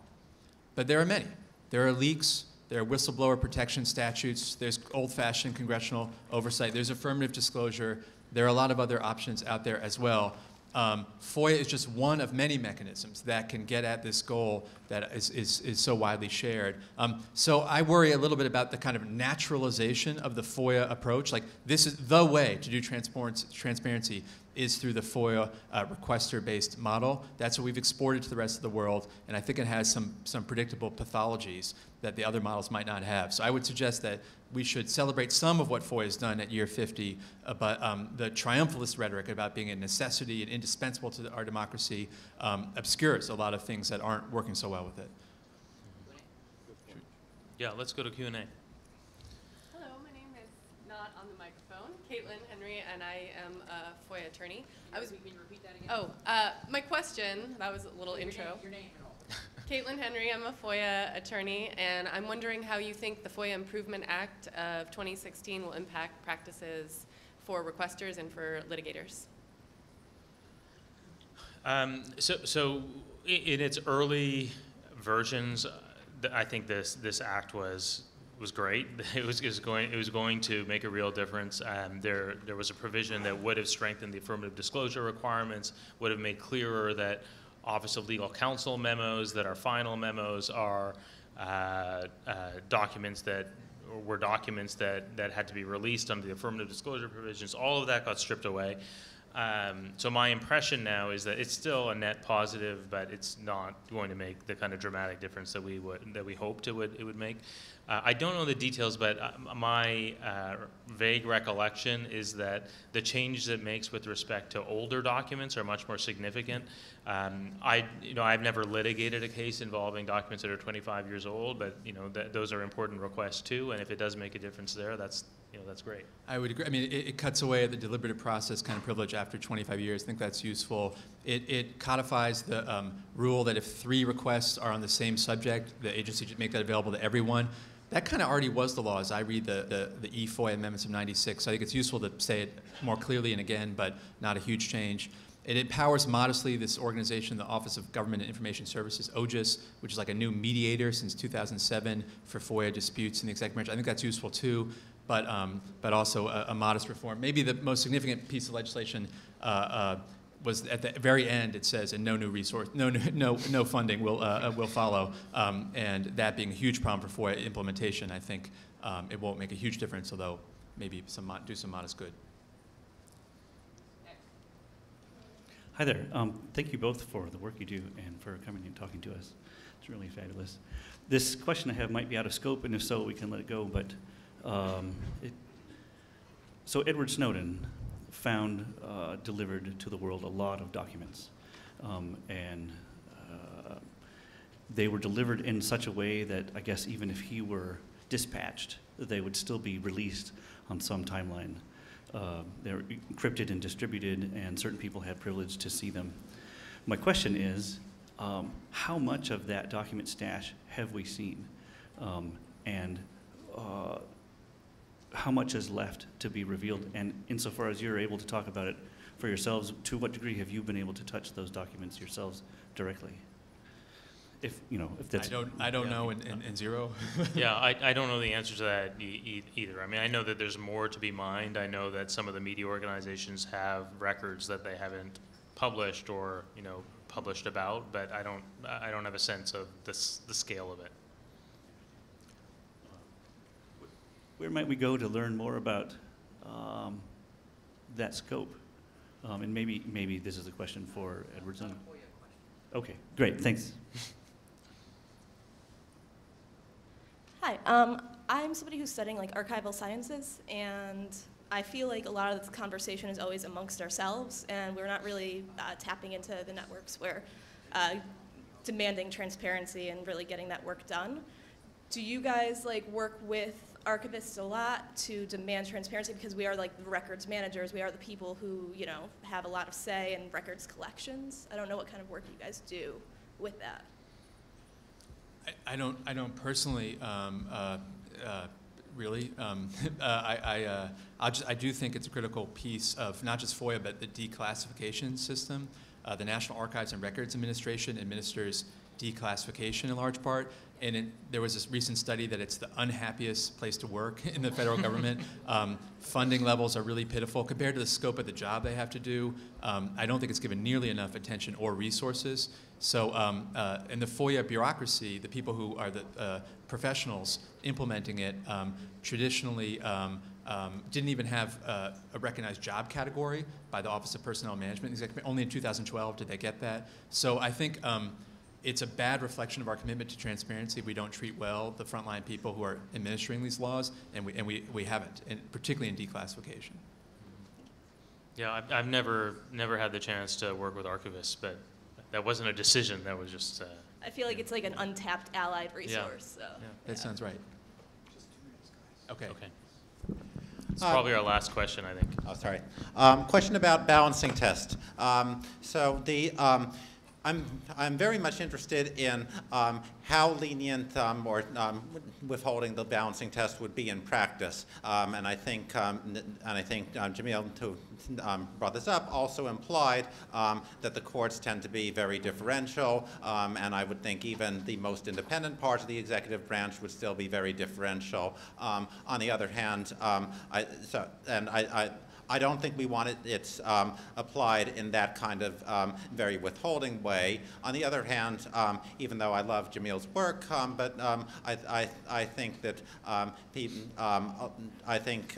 but there are many. There are leaks, there are whistleblower protection statutes, there's old fashioned congressional oversight, there's affirmative disclosure, there are a lot of other options out there as well. Um, FOIA is just one of many mechanisms that can get at this goal that is, is, is so widely shared. Um, so I worry a little bit about the kind of naturalization of the FOIA approach. Like, this is the way to do transparency is through the FOIA uh, requester-based model. That's what we've exported to the rest of the world, and I think it has some, some predictable pathologies that the other models might not have. So I would suggest that we should celebrate some of what FOIA has done at year 50, uh, but um, the triumphalist rhetoric about being a necessity and indispensable to our democracy um, obscures a lot of things that aren't working so well with it. Yeah, let's go to Q&A. Hello, my name is not on the microphone. Caitlin Henry, and I am a FOIA attorney. I was. Can you repeat that again? Oh, uh, my question. That was a little intro. Your name and all. [laughs] Caitlin Henry. I'm a FOIA attorney, and I'm wondering how you think the FOIA Improvement Act of 2016 will impact practices for requesters and for litigators. Um, so, so in its early versions, uh, I think this this act was was great. [laughs] It was, it was going it was going to make a real difference. Um, there there was a provision that would have strengthened the affirmative disclosure requirements, would have made clearer that Office of Legal Counsel memos, that our final memos are uh, uh, documents that were documents that, that had to be released under the affirmative disclosure provisions. All of that got stripped away. Um, so my impression now is that it's still a net positive, but it's not going to make the kind of dramatic difference that we would that we hoped it would it would make. Uh, I don't know the details, but uh, my uh, vague recollection is that the changes it makes with respect to older documents are much more significant. Um, I, you know, I've never litigated a case involving documents that are 25 years old, but you know, th- those are important requests too. And if it does make a difference there, that's, you know, that's great. I would agree. I mean, it, it cuts away the deliberative process kind of privilege after 25 years. I think that's useful. It, it codifies the um, rule that if three requests are on the same subject, the agency should make that available to everyone. That kind of already was the law as I read the, the, the E-FOIA amendments of 96. So I think it's useful to say it more clearly and again, but not a huge change. It empowers modestly this organization, the Office of Government and Information Services, OGIS, which is like a new mediator since 2007 for FOIA disputes in the executive branch. I think that's useful too, but, um, but also a, a modest reform. Maybe the most significant piece of legislation uh, uh, was at the very end. It says, "and no new resource, no no no funding will uh, uh, will follow." Um, and that being a huge problem for FOIA implementation, I think um, it won't make a huge difference, although maybe some do some modest good. Hi there. Um, thank you both for the work you do and for coming and talking to us. It's really fabulous. This question I have might be out of scope, and if so, we can let it go. But um, it, so Edward Snowden found uh, delivered to the world a lot of documents, um, and uh, they were delivered in such a way that I guess even if he were dispatched, they would still be released on some timeline. Uh, they're encrypted and distributed, and certain people had privilege to see them. My question is, um, how much of that document stash have we seen, um, and uh, how much is left to be revealed? And insofar as you're able to talk about it for yourselves, to what degree have you been able to touch those documents yourselves directly? If you know, if that's I don't I don't yeah. know in, in, in zero. [laughs] yeah, I, I don't know the answer to that e- e- either. I mean, I know that there's more to be mined. I know that some of the media organizations have records that they haven't published or you know published about, but I don't I don't have a sense of the s- the scale of it. Where might we go to learn more about um, that scope? Um, and maybe maybe this is a question for Edward Zung. Okay, great, thanks. Hi, um, I'm somebody who's studying like archival sciences, and I feel like a lot of this conversation is always amongst ourselves, and we're not really uh, tapping into the networks where uh, demanding transparency and really getting that work done. Do you guys like work with archivists a lot to demand transparency because we are like the records managers, we are the people who you know have a lot of say in records collections. I don't know what kind of work you guys do with that. I, I don't. I don't personally. Um, uh, uh, really. Um, [laughs] uh, I. I, uh, just, I do think it's a critical piece of not just FOIA, but the declassification system. Uh, the National Archives and Records Administration administers declassification in large part, and it, there was this recent study that it's the unhappiest place to work [laughs] in the federal government. [laughs] Um, funding levels are really pitiful compared to the scope of the job they have to do. Um, I don't think it's given nearly enough attention or resources. So, um, uh, in the FOIA bureaucracy, the people who are the uh, professionals implementing it um, traditionally um, um, didn't even have uh, a recognized job category by the Office of Personnel Management. Only in 2012 did they get that. So I think um, it's a bad reflection of our commitment to transparency. if We don't treat well the frontline people who are administering these laws, and we, and we, we haven't, and particularly in declassification. Yeah, I've, I've never, never had the chance to work with archivists, but that wasn't a decision, that was just, uh, I feel like it's like an untapped allied resource, so. Yeah, that sounds right. Okay. okay. It's Uh, probably our last question, I think. Oh, sorry. Um, question about balancing test. Um, so the um, I'm I'm very much interested in um, how lenient um, or um, withholding the balancing test would be in practice. Um, and I think um, and I think um, Jameel who brought this up also implied that the courts tend to be very differential. And I would think even the most independent parts of the executive branch would still be very differential. On the other hand, I, so and I. I I don't think we want it it's, um, applied in that kind of um, very withholding way. On the other hand, um, even though I love Jameel's work, um, but um, I, I, I think that I think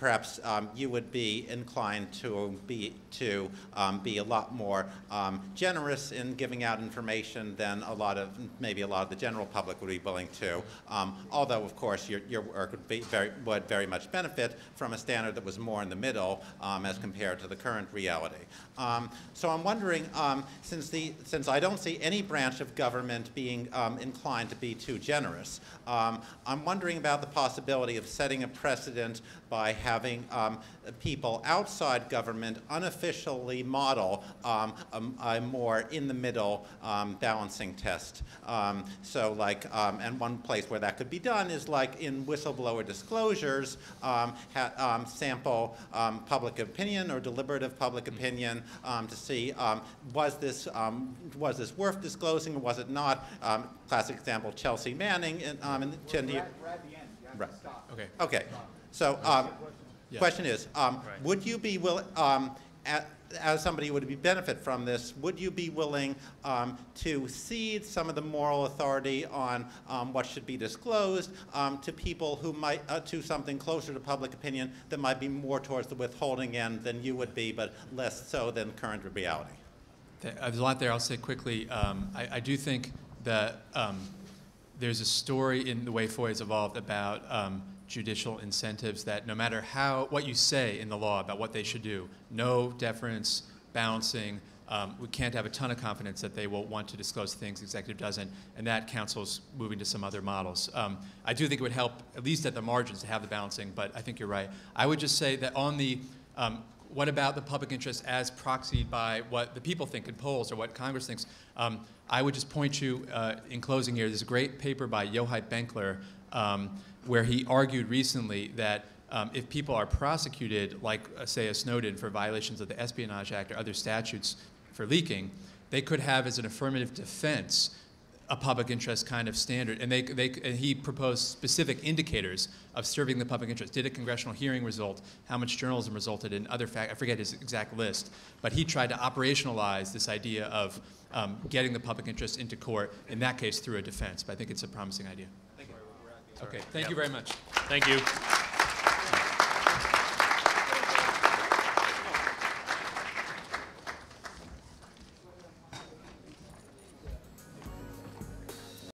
perhaps um, you would be inclined to be to um, be a lot more um, generous in giving out information than a lot of maybe a lot of the general public would be willing to. Um, although, of course, your, your work would be very would very much benefit from a standard that was more in the middle um, as compared to the current reality. So I'm wondering, since the since I don't see any branch of government being inclined to be too generous, I'm wondering about the possibility of setting a precedent by having um, people outside government unofficially model um, a, a more in the middle um, balancing test. Um, so, like, um, and one place where that could be done is like in whistleblower disclosures, um, ha- um, sample um, public opinion or deliberative public opinion um, to see um, was this um, was this worth disclosing or was it not? Um, classic example: Chelsea Manning in, um, in, in the, Right. Okay. Okay, so, um, Yeah. question is, um, Right. would you be willing, um, as somebody who would be benefit from this, would you be willing, um, to cede some of the moral authority on, um, what should be disclosed, um, to people who might, uh, to something closer to public opinion that might be more towards the withholding end than you would be, but less so than current reality? There's a lot there. I'll say quickly. Um, I, I do think that um, there's a story in the way FOIA has evolved about um, judicial incentives that no matter how what you say in the law about what they should do, no deference, balancing. Um, we can't have a ton of confidence that they will want to disclose things the executive doesn't, and that council's moving to some other models. Um, I do think it would help, at least at the margins, to have the balancing, but I think you're right. I would just say that on the um, what about the public interest as proxied by what the people think in polls or what Congress thinks? Um, I would just point you, uh, in closing here, there's a great paper by Yochai Benkler um, where he argued recently that um, if people are prosecuted, like, uh, say, a Snowden for violations of the Espionage Act or other statutes for leaking, they could have as an affirmative defense a public interest kind of standard. And, they, they, and he proposed specific indicators of serving the public interest. Did a congressional hearing result? How much journalism resulted in other fact? I forget his exact list. But he tried to operationalize this idea of um, getting the public interest into court, in that case through a defense. But I think it's a promising idea. Okay, thank you very much. Thank you.